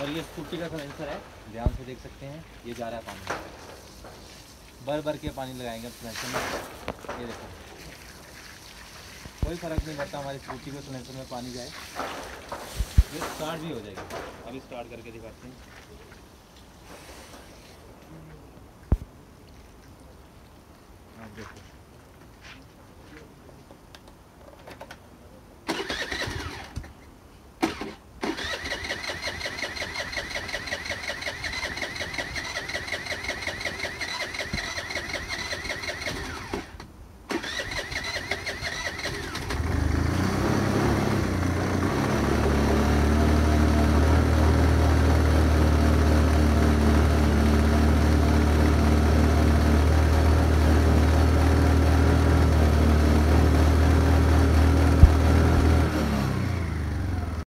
और ये स्कूटी का सलेंसर है। ध्यान से देख सकते हैं। ये जा रहा है पानी। भर भर के पानी लगाएँगे सिलेंसर में। ये देखो। कोई फ़र्क नहीं पड़ता हमारी स्कूटी को सलेंसर में पानी जाए। ये स्टार्ट भी हो जाएगी। अभी स्टार्ट करके दिखाते हैं। आप देखो।